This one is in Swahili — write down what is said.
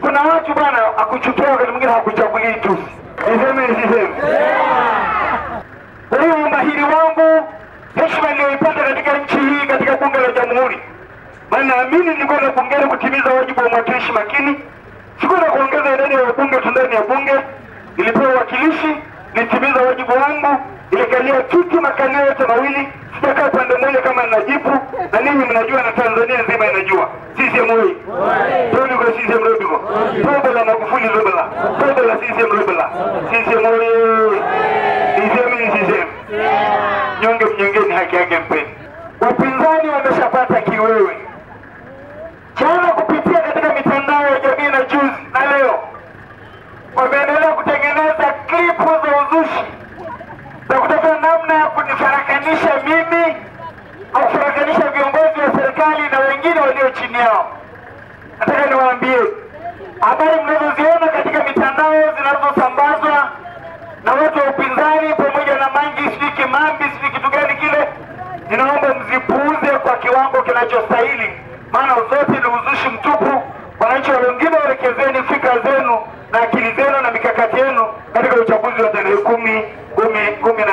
kuna watu bwana akuchukia wakati mwingine hakuchagulii tusi. Niseme nisiseme? Kwa hiyo umahiri wangu, heshima niliyoipata katika nchi hii, katika bunge la Jamhuri, maana naamini nilikwenda bungeni kutimiza wajibu wa mwakilishi makini. Sikwenda kuongeza idadi ya wabunge tu ndani ya bunge, nilipewa uwakilishi, nitimiza wajibu wangu, ilikalia kiti makalio yote mawili, sijakaa upande moja kama ninajibu, na ninyi mnajua na Tanzania nzima inajua. CCM oyee! CCM Robigo, pombe la Magufuli Lubela, pombe la CCM Lubela, CCM oyee! CCM ni CCM, nyonge mnyongeni, haki yake mpeni. Wapinzani wameshapata kiwewe jana kupitia katika mitandao ya jamii na juzi na leo wameendelea kutengeneza klipu za uzushi za kutafuta namna ya kunifarakanisha mimi kufarakanisha viongozi wa serikali na wengine walio chini yao habari mnazoziona katika mitandao zinazosambazwa na watu wa upinzani pamoja na mangi sijui kimambi sijui kitu gani kile, ninaomba mzipuuze kwa kiwango kinachostahili, maana zote ni uzushi mtupu. Wananchi wa Longido, fikra zenu na akili zenu na mikakati yenu katika uchaguzi wa tarehe kumi kumi kumi na